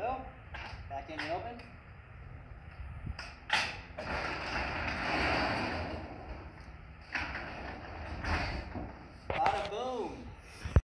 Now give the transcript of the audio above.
go. Back in the open.